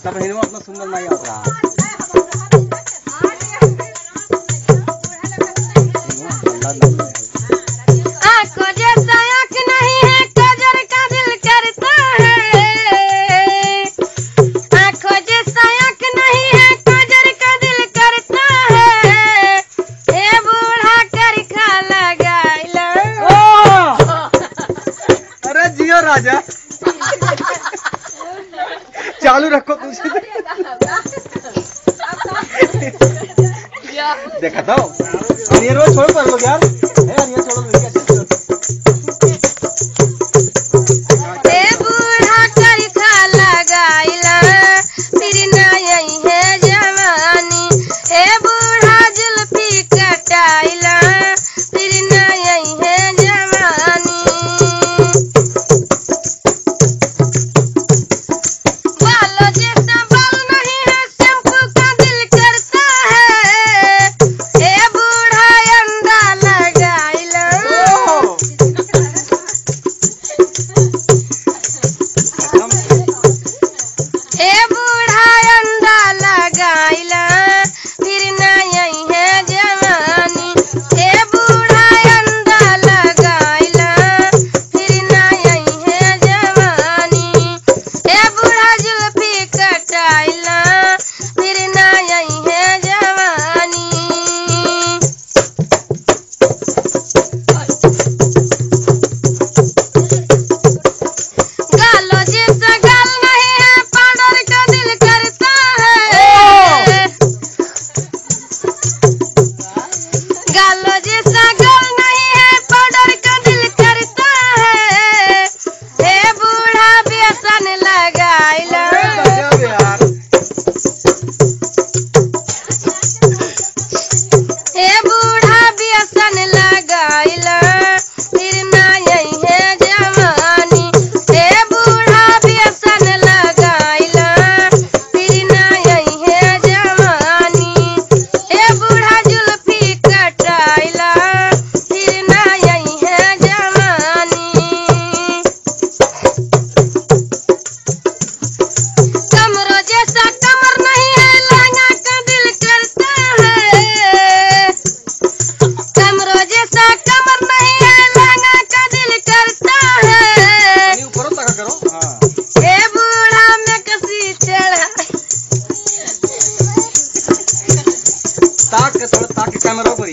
सुंदर नहीं आ रहा। अल्लाह नहीं। आँखों जैसा आँख नहीं है कजर का दिल करता है। आँखों जैसा आँख नहीं है कजर का दिल करता है। ए बूढ़ा कर खा लगाइला अरे जियो राजा। चालू रखो तुझे देखा था अनियर वो छोड़ पर लोग यार ए अनियर छोड़ो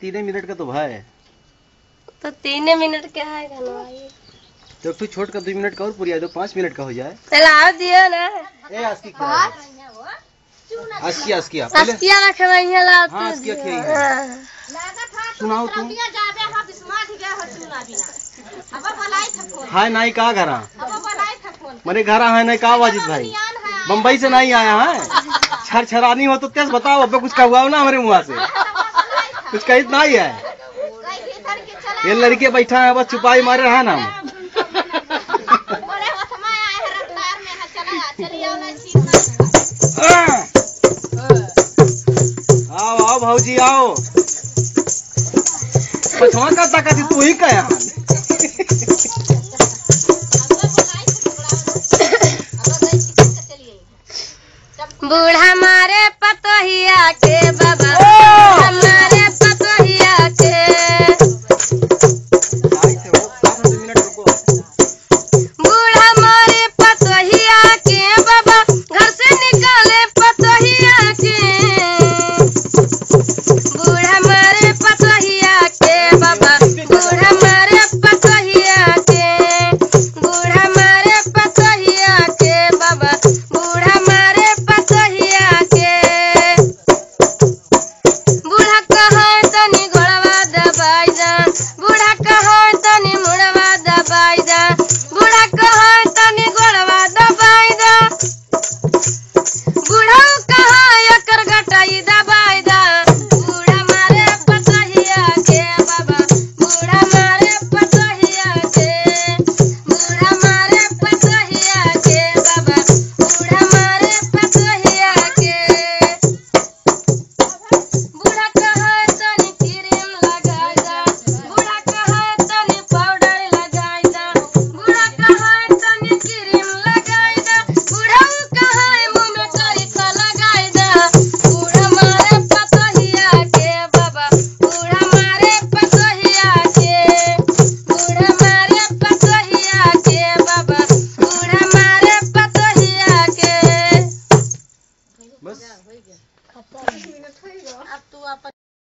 तीन मिनट का तो भाई। तो तीन मिनट क्या है तो फिर छोट का दो मिनट का और पूरी दो पाँच मिनट का हो जाए। चलाओ दियो ना। ए आस्की क्या आस्की आस्की आप अस्किया रखना है लाओ हाँ, तो। खेई है। सुनाओ तुम। हाय नाई कहा घरा मेरे घर है नहीं कहा वाजिद भाई बम्बई से नहीं आया है? छर छरानी हो तो तेज बताओ अब कुछ का हुआ हो ना हमारे मुँह से। कुछ कही तो नहीं है। ये लड़के बैठा है बस छुपाई मारे रहा ना। आओ आओ भाजी आओ। पछवा का ताकत तू ही का यहाँ बूढ़ा मारे पतोहिया के बाबा।